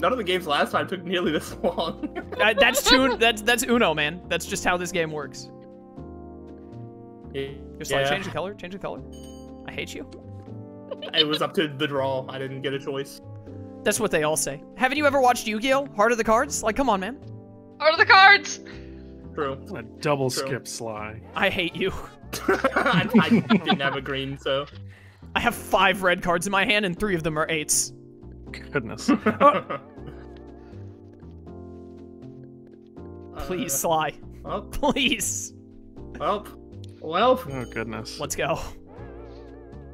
none of the games last time took nearly this long. Uh, that's two. That's that's Uno, man. That's just how this game works. Just like change the color. Change the color. I hate you. it was up to the draw. I didn't get a choice. That's what they all say. Haven't you ever watched Yu-Gi-Oh? Heart of the Cards? Like, come on, man. What of the cards? True. A double True. skip Sly. I hate you. I, I didn't have a green, so. I have five red cards in my hand, and three of them are eights. Goodness. Oh, uh, Please, Sly. Well, Please. well, well. oh goodness. Let's go.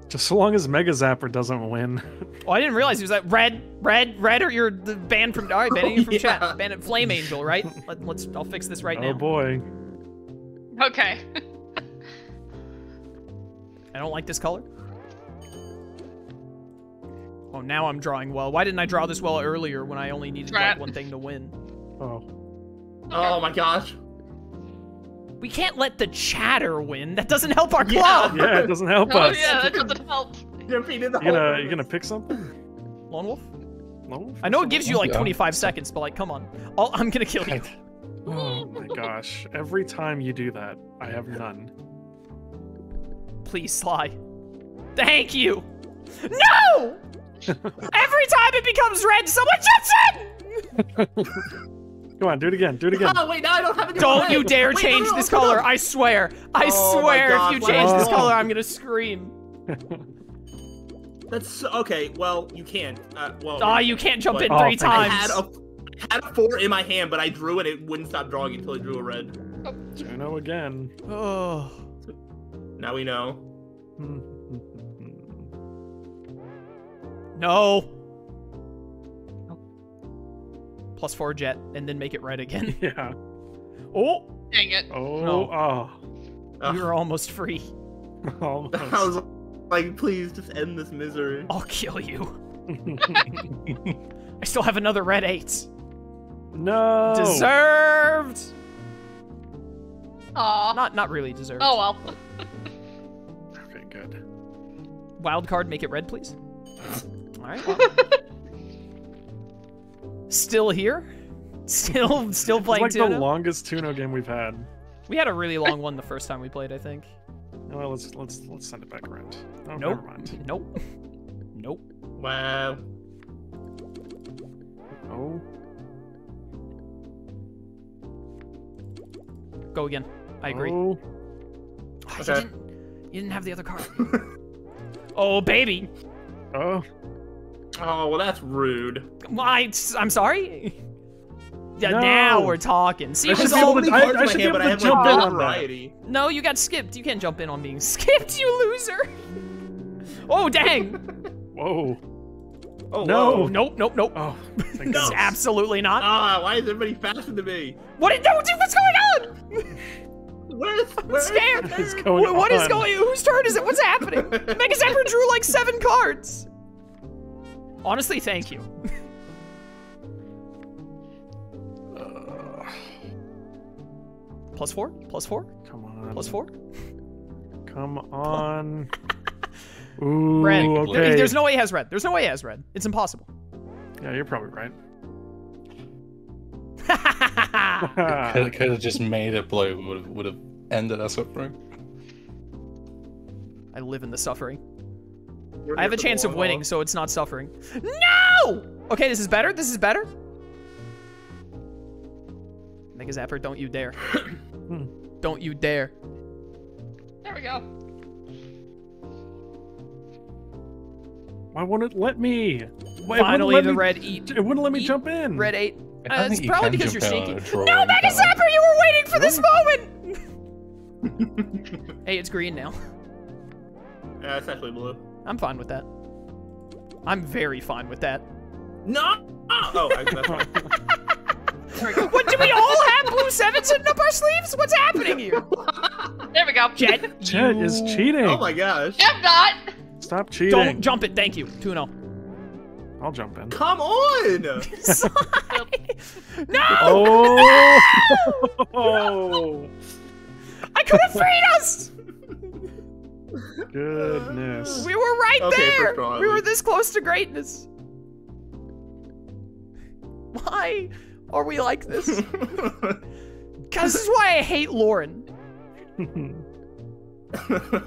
Just so long as Mega Zapper doesn't win. Oh, I didn't realize he was that red, red, red, or you're the banned from. All right, banning you from Yeah. chat. Ban it, Flame Angel, right? Let, let's. I'll fix this right oh now. Oh boy. Okay. I don't like this color. Oh, now I'm drawing well. Why didn't I draw this well earlier when I only needed like one thing to win? Oh. Oh my gosh. We can't let the chatter win. That doesn't help our club. Yeah, it doesn't help Oh us. yeah, that doesn't help. Defeated the You whole gonna you purpose. gonna pick something? Lone Wolf. No. I know it gives you like Yeah. 25 seconds, but like, come on. I'll, I'm gonna kill you. Oh my gosh! Every time you do that, I have none. Please, Sly. Thank you. No! Every time it becomes red, someone jumps in! Come on, do it again. Do it again. Oh wait, now I don't have any Don't red. you dare Wait, change no, this no, no. color. I swear. I Oh swear gosh, if you why change this color, I'm gonna scream. That's so- okay. Well, you can't. Uh, well, Ah, you can't jump But- in Oh, three times. I had a, I had a four in my hand, but I drew it. it wouldn't stop drawing until I drew a red. Juno again. Oh. Now we know. No. Plus four jet, and then make it red again. yeah. Oh, Dang it. Oh. No. Oh. You're almost free. Almost. I was like, please just end this misery. I'll kill you. I still have another red eight. no. Deserved. Aw. Not, not really deserved. Oh well. Okay, good. Wild card, make it red, please. All right. well. still here. Still, still playing. It's playing like the Tuno. longest Tuno game we've had. We had a really long one the first time we played, I think. Well, let's let's let's send it back around. Oh, Nope. never mind. Nope. Nope. Wow. Oh. Go again. I agree. Oh. Ah, you, Okay. didn't, you didn't have the other card. oh, baby. Oh. Oh well, that's rude. I, I'm sorry. Yeah, No. now we're talking. See, I it was should be able to- I- cards I in my be hand, able but to I have jump like in no on that. variety. No, you got skipped. You can't jump in on being skipped, you loser. Oh, dang. Whoa. Oh No. whoa. Nope, nope, nope. Oh. Thank No. Absolutely not. Ah, why is everybody faster than me? What is, no, dude, what's going on? Where's where's scared. What is going What- what is on? going? Whose turn is it? What's happening? Mega Zapper drew like seven cards. Honestly, thank you. Plus four? Plus four? Come on. Plus four? Come on. Ooh, Red. okay. There's no way he has red. There's no way he has red. It's impossible. Yeah, you're probably right. Could, could have just made it blue. Would have would have ended our suffering. I live in the suffering. We're I have a chance of winning, haul. so it's not suffering. No! Okay, this is better. This is better. Mega Zapper, don't you dare. don't you dare. There we go. Why won't it let me? Why- it Finally, the me- red eat. It wouldn't let me eat jump in. Red eight. Uh, it's think you probably because you're jump in sneaky. on a draw No, Mega anytime. Zapper, you were waiting for this moment. hey, it's green now. Yeah, it's actually blue. I'm fine with that. I'm very fine with that. No. Oh, I, that's fine. What do we all have blue sevens sitting up our sleeves? What's happening here? There we go. Jet, Chet you- is cheating. Oh my gosh. I'm not. Stop cheating. Don't jump it. Thank you. 2 0. I'll jump in. Come on. no! Oh! oh! I could have freed us! Goodness. We were right Okay, there! first draw, at we were this close to greatness. Why are we like this? Cause this is why I hate Lauren.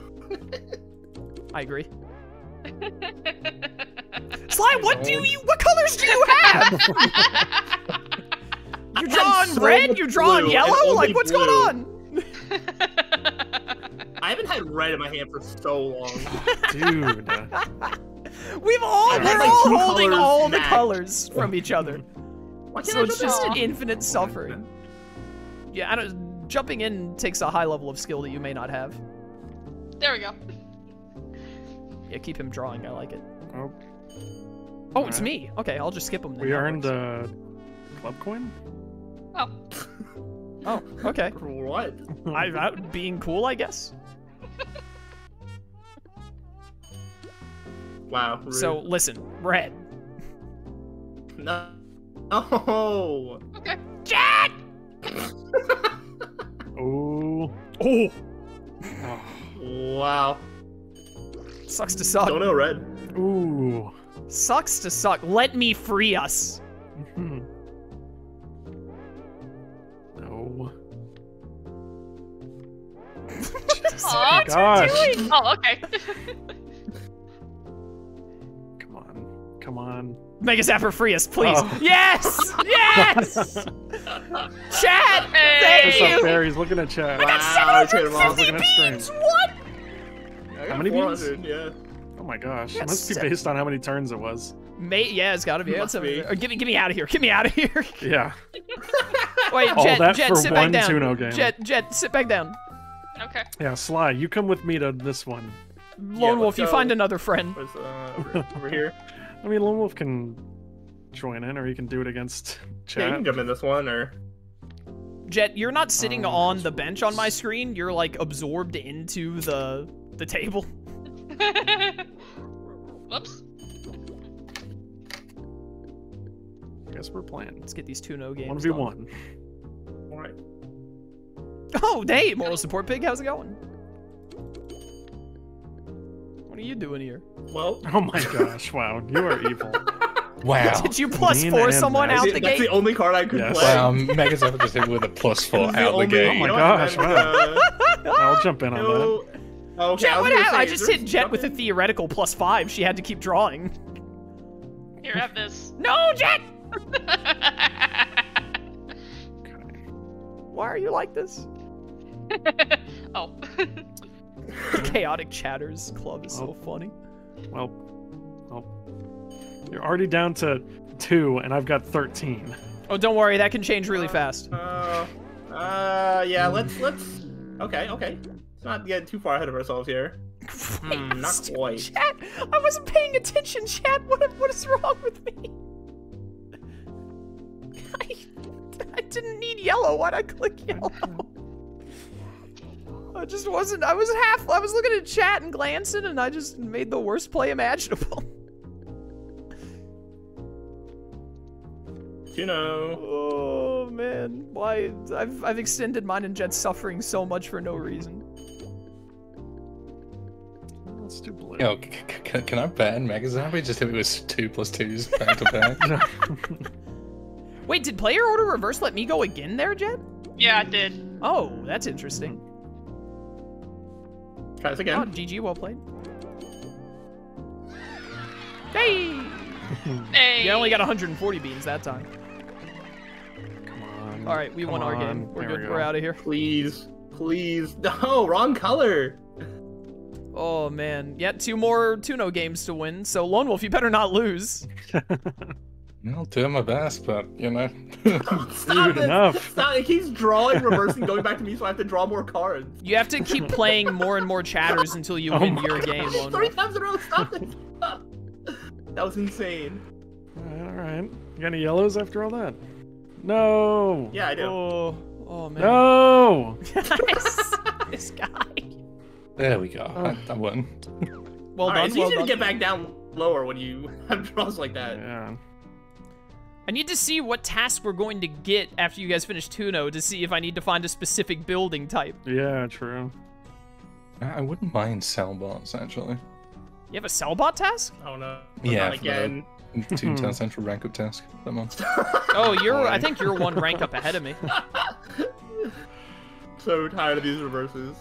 I agree. Sly, what do you? What colors do you have? You're drawing so red. You're drawing yellow. Like, what's going on? I haven't had red in my hand for so long. Dude. We've all I we're like, all holding colors all the max. colors from each other. Why can't So I it's just in? infinite suffering. Yeah, I don't. Jumping in takes a high level of skill that you may not have. there we go. Yeah, keep him drawing. I like it. Oh, Oh, it's Alright. me. Okay, I'll just skip him. Then. we earned works. a club coin? Oh, Oh, okay. For what? I, I being cool, I guess. Wow. Rude. So listen, red. no. Oh. okay. Jet. Oh. Oh, oh. Wow. sucks to suck. Don't know red. Ooh. Sucks to suck. Let me free us. Mhm. No. Aw. Gosh. Oh, okay. Come on. Mega Zapper, free us, please. Oh. Yes! Yes! Chad! Hey. Thank What's up, you! Barry? He's looking at chat. Wow, I traded them off. 750 looking at stream. beans! What? I got How many beans? Yeah. Oh my gosh. It must be based on how many turns it was. Mate, yeah, it's gotta be. Must That's be. a, or get me, get me out of here. Get me out of here. Yeah. Wait, All Jet, that Jet, for sit one back down. Game. Jet, Jet, sit back down. Okay. Yeah, Sly, you come with me to this one. Lone let's Wolf, you go. find another friend. Where's, uh, over, over here? I mean, Lone Wolf can join in, or he can do it against Yeah, you can jump in this one, or Jet, you're not sitting Oh, on the bench on my screen. You're like absorbed into the the table. Whoops. I guess we're playing. Let's get these two no games. One v one. all right. Oh, hey, moral support pig. How's it going? What are you doing here? Well, Oh my gosh! Wow, you are evil. Wow. Did you plus Mean four someone out the that's gate? the only card I could Yes. play. Wow, Mega Zapper just hit with a plus four It's out the only- gate. Oh my you know gosh, wow. uh, I'll jump in on that. Okay, Jet, I what happened? say, I just hit Jet jump with a theoretical plus five. She had to keep drawing. Here, have this. No, Jet! Why are you like this? oh. Chaotic Chatters Club is so funny. Well, well, you're already down to two, and I've got thirteen. Oh, don't worry, that can change really fast. Uh, uh, yeah. Let's let's. Okay, okay. Let's not get too far ahead of ourselves here. Hmm, not Christ. quite. Chat, I wasn't paying attention, chat. What, what is wrong with me? I, I didn't need yellow. Why'd I click yellow? I just wasn't. I was half. I was looking at chat and glancing, and I just made the worst play imaginable. You know. Oh man, why? I've I've extended mine and Jet's suffering so much for no reason. Let's do blue. Yo, c- c- c- can I ban Mega Zapper just if it was two plus twos back to back? Wait, did player order reverse let me go again there, Jet? Yeah, I did. Oh, that's interesting. Try this Oh, again. GG, well played. Hey! Hey. You only got 140 beans that time. Come on. All right, we Come won our game. We're There good. we We are out of here. Please, please. No, wrong color. Oh man, yeah, two more Tuno games to win. So Lone Wolf, you better not lose. I'll do my best, but you know. Stop Dude, it. enough. Stop. It keeps drawing, reversing, going back to me, so I have to draw more cards. You have to keep playing more and more chatters until you Oh win my your game, Lone Three Wolf. times in a row. Stop it. That was insane. All right, all right. You got any yellows after all that? No. Yeah, I do. Oh, oh man. No. Guys, this guy. there we go. I, oh. I won. Well All done. right, it's well easy done. to get back down lower when you have draws like that. Yeah. I need to see what task we're going to get after you guys finish Tuno to see if I need to find a specific building type. Yeah. True. I I wouldn't mind Sellbots actually. You have a Sellbot task? Oh no. Yeah, Not for the- again. Toontown hmm. Central rank up task. That one. Oh, you're. I think you're one rank up ahead of me. so tired of these reverses.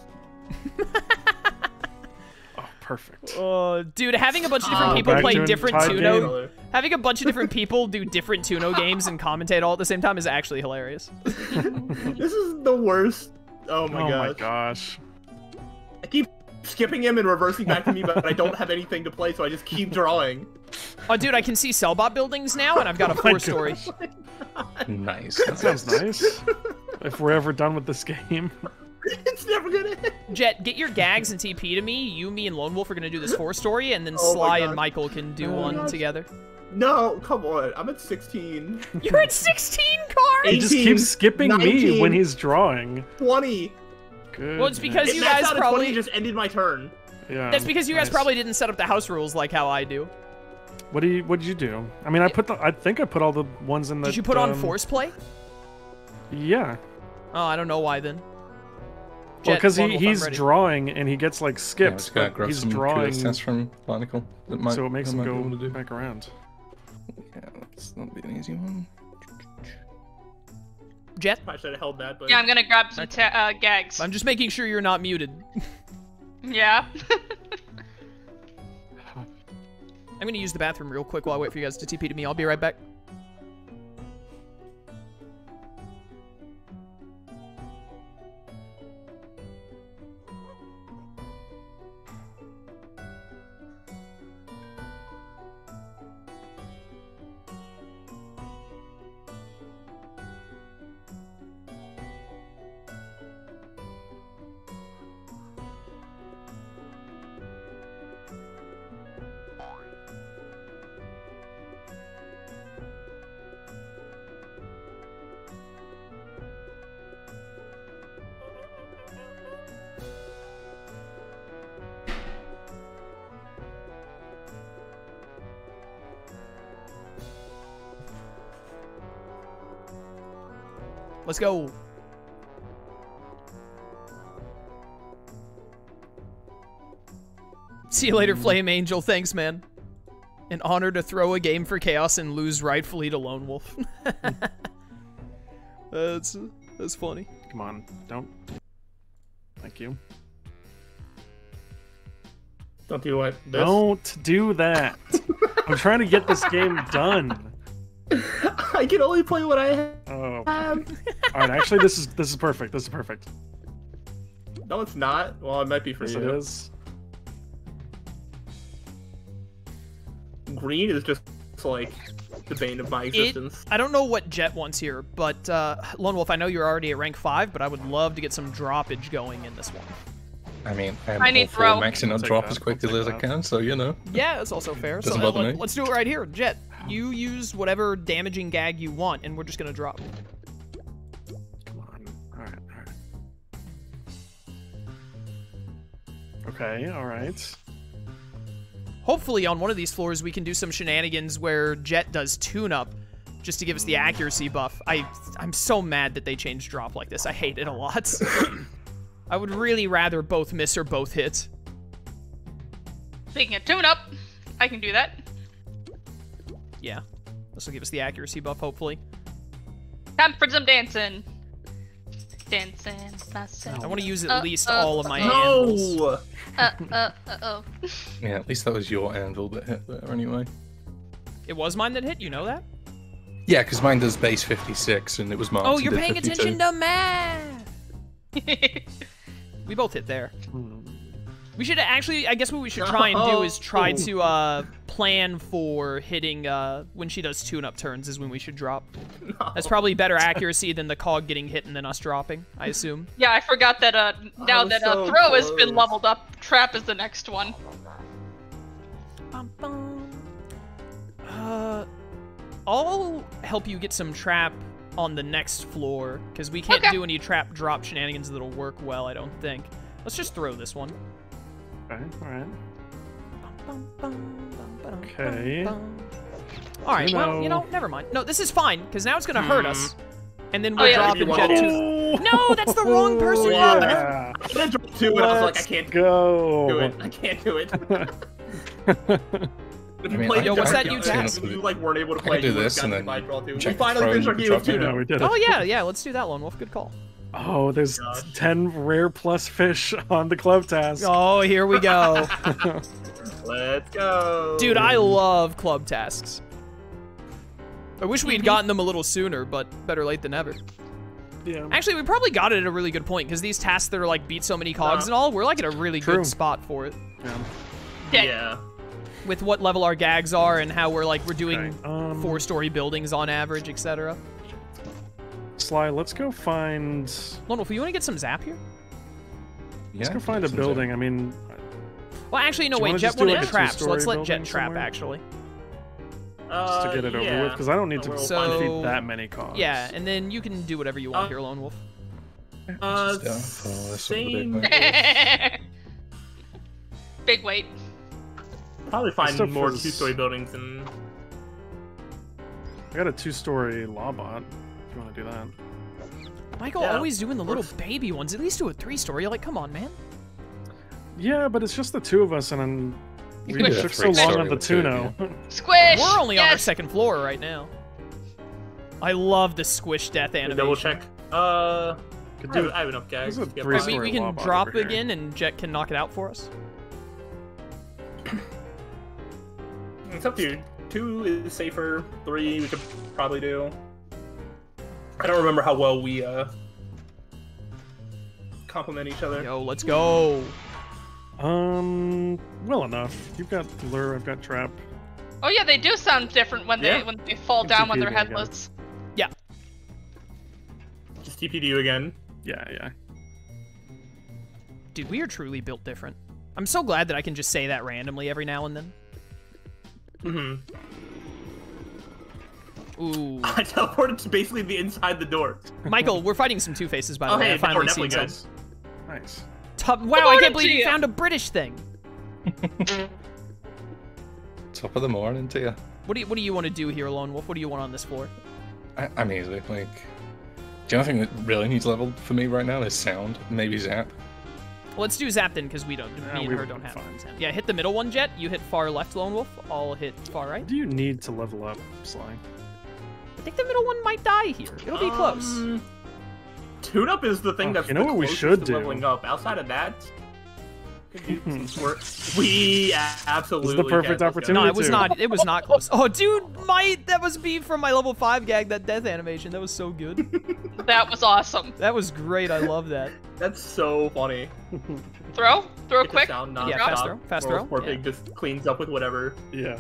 Oh, perfect. Oh, dude, having a bunch of different Oh, people play different tied Tuno, Color. having a bunch of different people do different Tuno games and commentate all at the same time is actually hilarious. This is the worst. Oh my oh gosh. my gosh. I keep skipping him and reversing back to me, but I don't have anything to play, so I just keep drawing. Oh, dude, I can see Sellbot buildings now, and I've got a Oh my four-story. Nice. That sounds nice. if we're ever done with this game. it's never gonna end. Jet, get your gags and TP to me. You, me, and Lone Wolf are gonna do this four-story, and then Oh Sly and Michael can do Oh my one gosh. together. No, come on. I'm at 16. You're at 16 cards. He just keeps skipping me when he's drawing. 20. Good. Well, it's because It you guys out probably- just ended my turn. Yeah. That's because you guys nice. probably didn't set up the house rules like how I do. What do you? What did you do? I mean, I put the. I think I put all the ones in the. Did you put on um, force play? Yeah. Oh, I don't know why then. Well, because he, he's drawing and he gets like Yeah, skips, was but he's drawing, QS tests from Barnacle. That might, so it makes him go to do. back around. Yeah, that's that'll be an easy one. Jet, I should have held that, but Yeah, I'm gonna grab some ta- uh, gags. I'm just making sure you're not muted. Yeah. I'm gonna use the bathroom real quick while I wait for you guys to TP to me. I'll be right back. Let's go. See you later, Flame Angel. Thanks, man. An honor to throw a game for Chaos and lose rightfully to Lone Wolf. that's that's funny. Come on, don't. Thank you. don't do what? This? Don't do that. I'm trying to get this game done. I can only play what I have. Oh. have. All right, actually, this is this is perfect. This is perfect. No, it's not. Well, it might be for Yes, it you. is. Green is just like the bane of my existence. I don't know what Jet wants here, but uh, Lone Wolf, I know you're already at rank five, but I would love to get some droppage going in this one. I mean, I'm I need throw. maxing I'll out drop that, as quickly as I can, so you know. Yeah, that's also fair. Doesn't so bother let, me. us do it right here. Jet, you use whatever damaging gag you want, and we're just gonna drop. Come on. All right. All right. Okay. All right. Hopefully, on one of these floors, we can do some shenanigans where Jet does tune-up, just to give us the mm. accuracy buff. I, I'm so mad that they changed drop like this. I hate it a lot. I would really rather both miss or both hit. Speaking of tune up, I can do that. Yeah, this will give us the accuracy buff. Hopefully, Time for some dancing. Dancing. I want to use at Uh, least uh, all of my anvils. No. Uh, uh, uh, oh. Yeah, at least that was your anvil that hit there anyway. It was mine that hit. You know that? Yeah, because mine does base 56 and it was mine. Oh, you're paying 52. attention to math. We both hit there. Hmm. We should actually. I guess what we should try and do is try Oh. to uh, plan for hitting uh, when she does tune-up turns. Is when we should drop. That's probably better accuracy than the cog getting hit and then us dropping. I assume. yeah, I forgot that uh, now I'm that uh, so throw has been leveled up, trap is the next one. Uh, I'll help you get some trap on the next floor because we can't Okay. do any trap drop shenanigans that'll work well. I don't think. Let's just throw this one. Okay. All right. Okay. Okay. All right. You Well, you know- know, never mind. No, this is fine because now it's gonna hurt us, hmm. and then Oh, we're yeah, dropping you want jet two. No, that's the wrong person. Yeah. Yeah. I dropped two, and I was like, I can't go. do it. I can't do it. If you I mean, played Yo, what's that new Souls, task? you like weren't able to I play, can do you this and gotten then Divide Draw 2. We finally Pro finished our and game of drop it. yeah, we did it. Oh yeah, yeah. Let's do that one. Wolf, good call. Oh, there's Gosh. 10 rare plus fish on the club task. Oh, here we go. Let's go. Dude, I love club tasks. I wish we had gotten them a little sooner, but better late than never. yeah. Actually, we probably got it at a really good point because these tasks that are like beat so many cogs Uh, and all, we're like at a really True. good spot for it. yeah. Yeah. Yeah. With what level our gags are and how we're like we're doing Okay, um, four-story buildings on average, etc. Sly, let's go find. Lone Wolf, you want to get some zap here? Let's go find a some building. I mean, Well, actually, no. Wait, Jet wanted like, traps. So let's let Jet trap somewhere? actually. just to get it over Uh, with, because I don't need to So- find defeat that many cogs. Yeah, and then you can do whatever you want Uh, here, Lone Wolf. Uh, Just, yeah, follow this over there, same. Big weight. Probably find more two-story buildings and I got a two-story lawbot. If you want to do that. Michael Yeah, always doing the little baby ones. At least do a three-story. Like, come on, man. Yeah, but it's just the two of us, and then You we can do a took so long three-story on the with two, tuno. Squish. We're only on our second floor right now. I love the squish death animation. double check. Uh, Could I have, do I have enough gags. A three Alright, by. we, we can drop over here. again and Jet can knock it out for us. It's up to you. Two is safer. Three we could probably do. I don't remember how well we uh complement each other. Yo, let's go. Um, well enough. You've got lure. I've got trap. Oh yeah, they do sound different when they Yeah. when they fall It's down when they're again. Yeah. Just TP to you again. Yeah, yeah. Dude, we are truly built different. I'm so glad that I can just say that randomly every now and then. hmm Ooh. I teleported to basically the inside the door. Michael, we're fighting some Two Faces, by the Oh way. hey, I now finally we're seen some. Nice. Top- wow, I can't believe to you you. found a British thing. Top of the morning to you. What do you What do you want to do here, Lone Wolf? What do you want on this floor? I, I'm easy. Like, the only thing that really needs leveled for me right now is sound. Maybe zap. Let's do Zap then, because we don't. Yeah, me and we- her don't have fine. Zap. Yeah, hit the middle one, Jet. You hit far left, Lone Wolf. I'll hit far right. Do you need to level up, Sly? I think the middle one might die here. It'll be close. Um, Tune up is the thing Oh, that's you know the what we should do? leveling up. Outside of that, could use some squirt. we absolutely perfect can. Let's go. opportunity. No, it was too. not. It was not close. Oh, dude, my that was me from my level five gag. That death animation. That was so good. That was awesome. that was great. I love that. That's so funny. Throw, throw Get quick. sound Yeah, fast throw, fast while throw, Poor yeah. pig just cleans up with whatever. Yeah.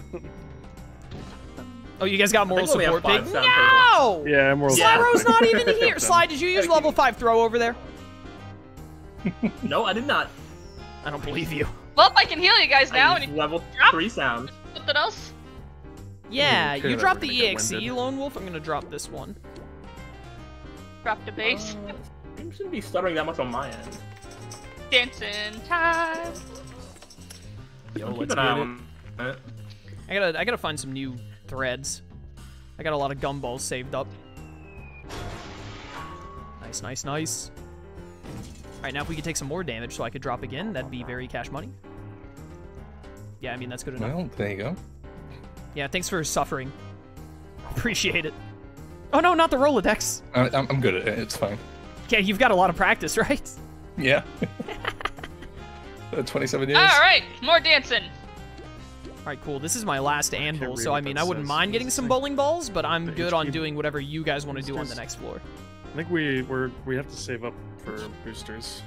Oh, you guys got moral think we only support, have pig. five sound No. Yeah, Emerald. Yeah. Slyroh's not even here. Sly, did you use level five throw over there? No, I did not. I don't believe you. Well, I can heal you guys now. I And used level drop. three sound. something else? Yeah, care you that dropped the gonna EXE. Lone Wolf. I'm gonna drop this one. Drop the base. Uh, it shouldn't be stuttering that much on my end. Dancing time. Yo, Keep let's get it. I gotta, I gotta find some new threads. I got a lot of gumballs saved up. Nice, nice, nice. All right, now if we could take some more damage, so I could drop again, that'd be very cash money. Yeah, I mean that's good enough. Well, there you go. Yeah, thanks for suffering. Appreciate it. Oh no, not the Rolodex. I, I'm, I'm good at it. It's fine. Yeah, you've got a lot of practice, right? Yeah. Uh, 27 years. All right, more dancing. All right, cool. This is my last anvil, read so I mean, I wouldn't mind getting some bowling balls, but I'm The good on doing whatever you guys want to do on the next floor. I think we we're we have to save up for boosters.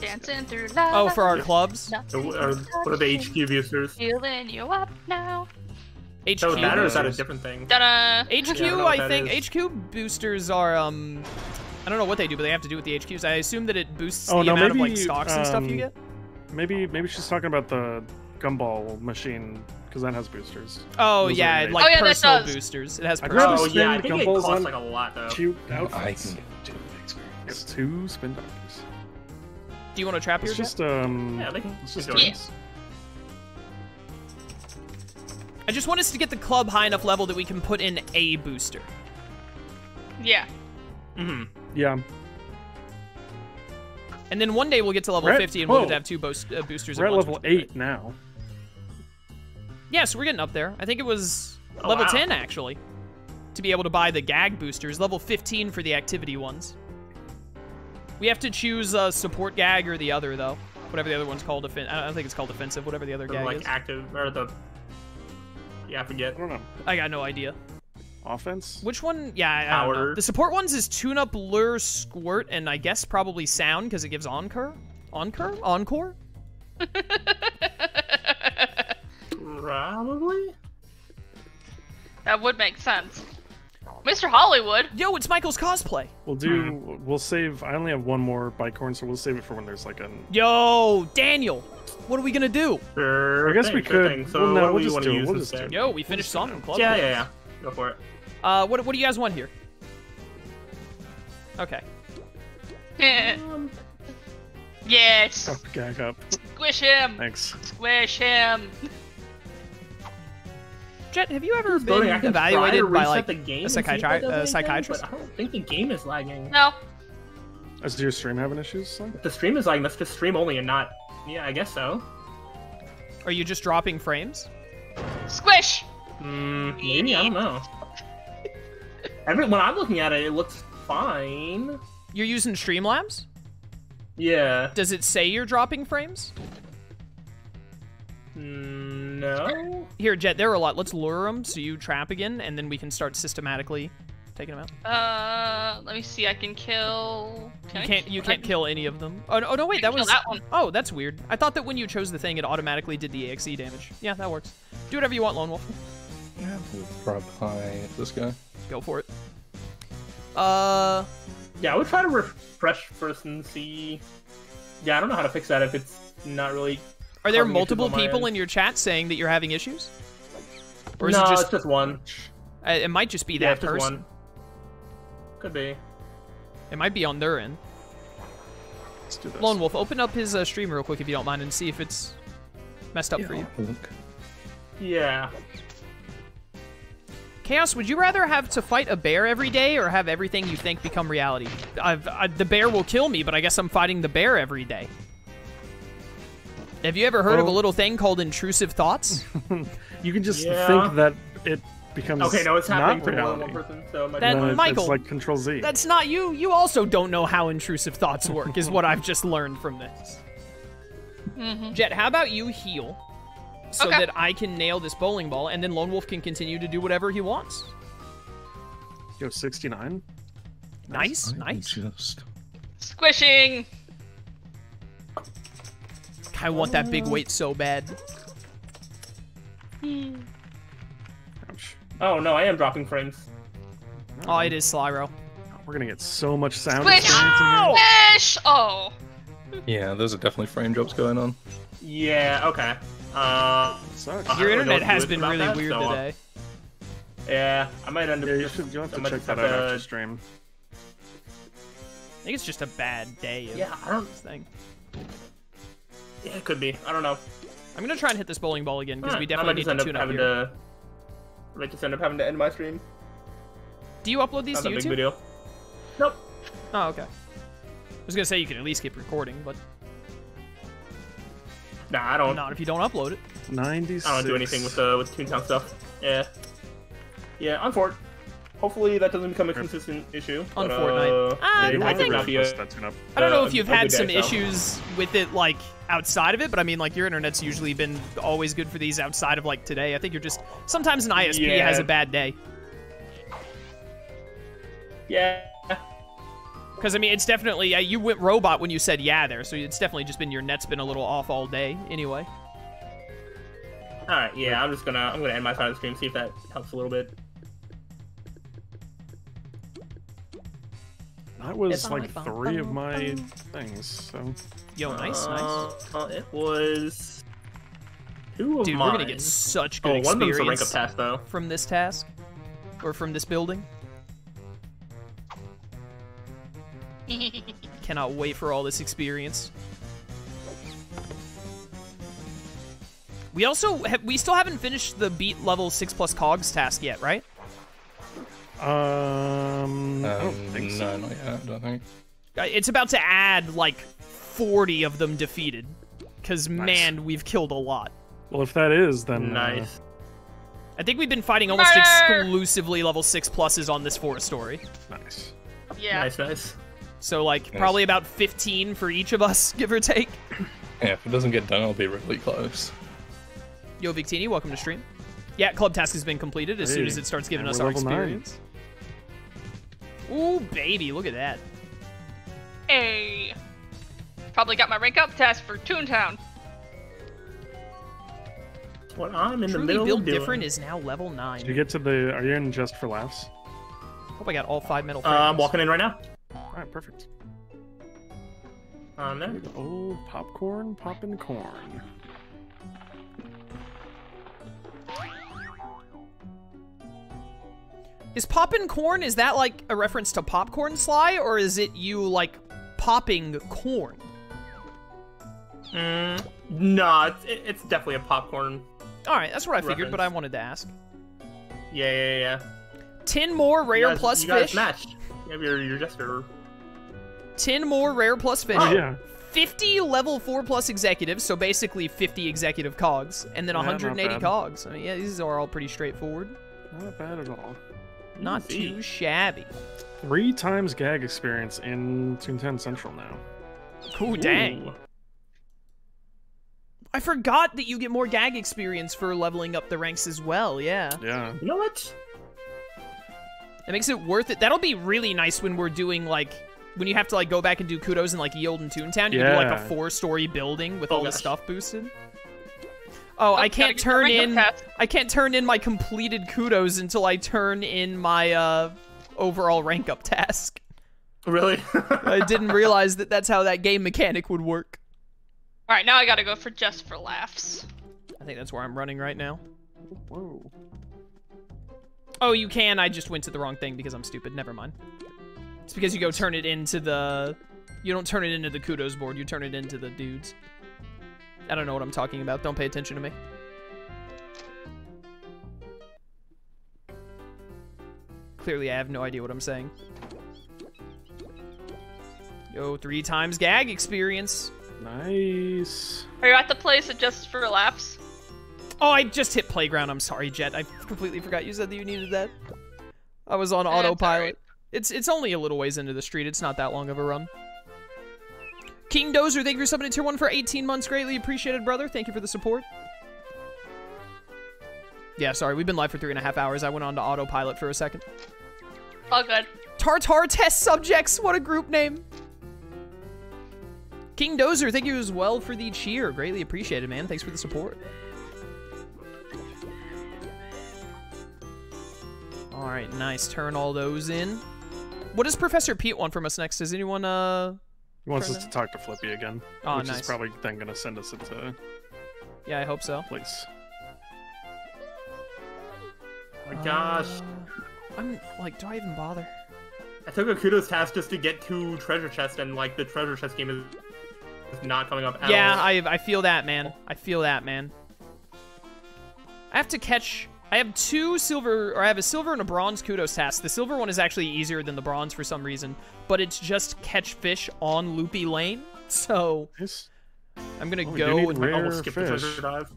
Dancing through life. Oh, for our clubs? So, uh, what are the HQ boosters? Healing you up now. HQ. So that or is that a different thing? Ta-da. HQ, Yeah, I don't know what I think is. HQ boosters are um, I don't know what they do, but they have to do with the HQs. I assume that it boosts Oh, the no, amount of like maybe, stocks and stuff you um, get. Maybe maybe she's talking about the gumball machine because that has boosters. Oh those yeah, amazing. like Oh, yeah, personal boosters. It has I'd personal. rather Oh yeah, I think it gumballs costs on like a lot though. Cute I outfits. can get two experience. It's two spin doctors. Do you want to trap It's yours? just um. Yeah, they can it's just join. drinks. I just want us to get the club high enough level that we can put in a booster. Yeah. Mm-hmm. Yeah. And then one day we'll get to level We're 50 and we'll get whoa. to have two boost, uh, boosters We're at at level which would eight now. Yeah, so we're getting up there. I think it was Oh, level wow. 10 actually. To be able to buy the gag boosters, level 15 for the activity ones. We have to choose a support gag or the other though. Whatever the other one's called. I don't think it's called offensive. Whatever the other The, gag like is. active or the. Yeah, I forget. I don't know. I got no idea. Offense? Which one? Yeah, I, I don't know. Power. The support ones is tune up, lure, squirt, and I guess probably sound because it gives encore. Encore? Encore? Probably. that would make sense. Mr. Hollywood. Yo, it's Michael's cosplay. We'll do. We'll save. I only have one more bicorn, so we'll save it for when there's like a. Yo, Daniel, what are we gonna do? Sure. I guess we thing, sure could- thing. So well, no, what do we'll we just want do to use we'll just do. Yo, we finished Sonic Club. Yeah, yeah, yeah. Go for it. Uh, what, what do you guys want here? Okay. Um, yes. Oh, gag up. Squish him. Thanks. Squish him. Jet, have you ever Voting, I been can try to evaluated by like the game a and see if that psychiatri- does uh, anything, psychiatrist? But I don't think the game is lagging. No. Does your stream having issues? Son? The stream is lagging, that's just stream only and not. Yeah, I guess so. Are you just dropping frames? Squish. Mm, maybe I don't know. Every when I'm looking at it, it looks fine. You're using Streamlabs? Yeah. Does it say you're dropping frames? Mm, no. Here, Jet, there are a lot. Let's lure them so you trap again, and then we can start systematically taking them out. Uh, let me see. I can kill. Can You can't. kill- You can't can- kill any of them. Oh no! Oh no! Wait, that was. that one. Oh, that's weird. I thought that when you chose the thing, it automatically did the AXE damage. Yeah, that works. Do whatever you want, Lone Wolf. Yeah, we'll grab this guy. Go for it. Uh, Yeah, I would try to refresh first and see. Yeah, I don't know how to fix that if it's not really. Are there multiple people end. in your chat saying that you're having issues? Or is no, it just? it's just one. uh, It might just be Yeah, that it's just person. one. Could be. It might be on their end. Let's do this. Lone Wolf, open up his uh, stream real quick if you don't mind, and see if it's messed up for you. Look. Yeah. Chaos, would you rather have to fight a bear every day or have everything you think become reality? I've, I, the bear will kill me, but I guess I'm fighting the bear every day. Have you ever heard of a little thing called intrusive thoughts? You can just Yeah. think that it becomes. Okay, no, it's happening not for more than reality. one person, so it might That- be No, Michael, It's like Control Z. That's not you. You also don't know how intrusive thoughts work, is what I've just learned from this. Mhm. Jet, how about you heal so Okay. that I can nail this bowling ball, and then Lone Wolf can continue to do whatever he wants? Yo, 69. Nice, I nice. Just Squishing. I want that big weight so bad. Oh no, I am dropping frames. Oh, it is Slyroh. We're gonna get so much sound Squish! experience. Squish. Oh. yeah, those are definitely frame drops going on. Yeah. Okay. Uh. Sucks. Your internet has been really that, weird so, uh, today. Yeah, I might end up. Yeah, you just- should. You'll have to check that out to- after stream. I think it's just a bad day of Yeah, I don't. this thing. Yeah, it could be. I don't know. I'm gonna try and hit this bowling ball again because we I definitely might need to end up tune up having here. to. I might just end up having to end my stream. Do you upload these Not to that big YouTube? video. Nope. Oh, okay. I was gonna say you could at least keep recording, but Nah, I don't. not if you don't upload it. 96. I don't do anything with the with Toontown stuff. Yeah. Yeah, I'm for Fort. Hopefully that doesn't become a consistent issue. On but, Fortnite. Uh, it I think- not be a, that tune up. I don't know uh, if you've a had some day, so. issues with it, like outside of it, but I mean, like your internet's usually been always good for these outside of like today. I think you're just sometimes an ISP Yeah. has a bad day Yeah. because I mean, it's definitely uh, you went robot when you said yeah there, so it's definitely just been your net's been a little off all day anyway. All right. Yeah, I'm just gonna I'm gonna end my side of the stream see if that helps a little bit. That was It's like three of my things. So Yo, nice, nice. Uh, it was two of Dude, mine. we're gonna get such Oh, good one of them's a rank up task though. from this task or from this building. Cannot wait for all this experience. We also have, we still haven't finished the beat level six plus cogs task yet, right? Um, I don't Um, think no, so. not yet. I don't think. Uh, It's about to add like 40 of them defeated. Cause man, we've killed a lot. Well, if that is, then uh, Nice. I think we've been fighting almost Murder! exclusively level 6 pluses on this forest story. nice. Yeah. Nice, nice. So, like, Nice. probably about 15 for each of us, give or take. Yeah, if it doesn't get done, I'll be really close. Yo, Victini, welcome to stream. Yeah, club task has been completed as soon as it starts giving and us our experience. nine. Experience. Ooh, baby, look at that. Hey. Probably got my rank up test for Toontown. What I'm in the middle Built of doing. Different is now level 9. Did you get to the? Are you in just for laughs? Hope I got all five metal Uh, I'm walking in right now. All right, perfect. On there. The old popcorn popping corn. Is poppin' corn, is that like a reference to popcorn sly, or is it you like popping corn? Mm, no, it's, it- it's definitely a popcorn. Alright, that's what I figured, but I wanted to ask. Yeah, yeah, yeah. 10 more You rare guys- plus you guys fish. matched. You have your, your jester. 10 more rare plus fish. Oh yeah. 50 level 4 plus executives, so basically 50 executive cogs, and then Yeah, 180 cogs. I mean, yeah, these are all pretty straightforward. Not bad at all. Not Easy. too shabby. Three times gag experience in Toontown Central now. Ooh, dang. Ooh. I forgot that you get more gag experience for leveling up the ranks as well, yeah. Yeah. You know what? It makes it worth it. That'll be really nice when we're doing, like, when you have to, like, go back and do kudos and, like, Yield in Toontown. You can do, like, a four-story building with Oh, all the stuff boosted. Oh, I can't gotta get that turn in. I can't turn in my completed kudos until I turn in my, uh, overall rank up task. Really? I didn't realize that that's how that game mechanic would work. Alright, now I gotta go for just for laughs. I think that's where I'm running right now. Whoa. Oh, you can. I just went to the wrong thing because I'm stupid. Never mind. It's because you go turn it into the... You don't turn it into the kudos board. You turn it into the dudes. I don't know what I'm talking about. Don't pay attention to me. Clearly, I have no idea what I'm saying. Yo, three times gag experience. Nice. Are you at the place of just for laughs? Oh, I just hit playground. I'm sorry, Jet. I completely forgot you said that you needed that. I was on Eh, it's autopilot. It's it's only a little ways into the street. It's not that long of a run. King Dozer, thank you for subbing to tier one for 18 months. Greatly appreciated, brother. Thank you for the support. Yeah, sorry. We've been live for three and a half hours. I went on to autopilot for a second. All good. Tartar Test Subjects. What a group name. King Dozer, thank you as well for the cheer. Greatly appreciated, man. Thanks for the support. All right, nice. Turn all those in. What does Professor Pete want from us next? Does anyone, uh... He wants us to talk to Flippy again. Oh, which nice. is probably then going to send us into Yeah, I hope so. place. Oh my gosh. Uh, I'm, like, do I even bother? I took a kudos task just to get two treasure chests, and like the treasure chest game is is not coming up at Yeah, all. I, I feel that, man. I feel that, man. I have to catch... I have two silver, or I have a silver and a bronze kudos task. The silver one is actually easier than the bronze for some reason, but it's just catch fish on Loopy Lane. So Nice. I'm gonna Oh, go need and rare almost skipped the treasure dive.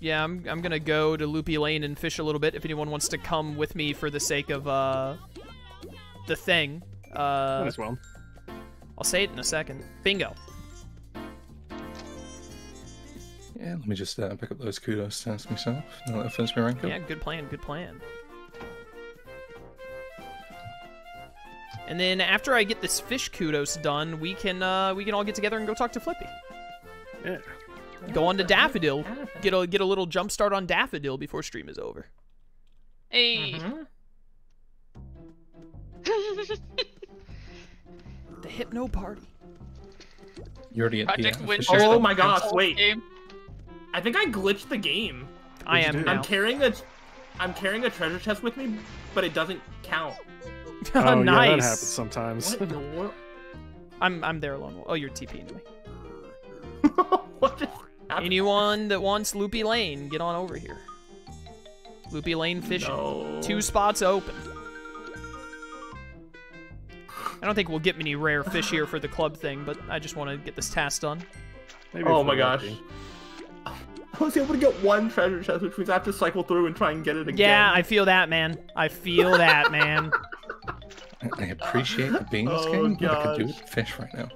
yeah, I'm I'm gonna go to Loopy Lane and fish a little bit. If anyone wants to come with me for the sake of uh the thing, Might uh, as well. I'll say it in a second. Bingo. Yeah, let me just uh, pick up those kudos tasks myself. Now that I finish my rank up. Yeah, good plan, good plan. And then after I get this fish kudos done, we can uh, we can all get together and go talk to Flippy. Yeah. Go on to Daffodil. Get a get a little jump start on Daffodil before stream is over. Hey. Mhm. The Hypno Party. You already at the Project uh, Wind. Oh my gosh, wait. game. I think I glitched the game. I What'd you am. I'm carrying a, I'm carrying a treasure chest with me, but it doesn't count. Oh, yeah, that nice. happens sometimes. What in the world? I'm I'm there alone. Oh, you're TPing to me. what just? Anyone that wants Loopy Lane, get on over here. Loopy Lane fishing. No. Two spots open. I don't think we'll get many rare fish here for the club thing, but I just want to get this task done. Maybe Oh my gosh. lucky. Was able to get one treasure chest, which means I have to cycle through and try and get it again. Yeah, I feel that, man. I feel that, man. I- I appreciate the beans Oh, game, but I could do gosh. with fish right now.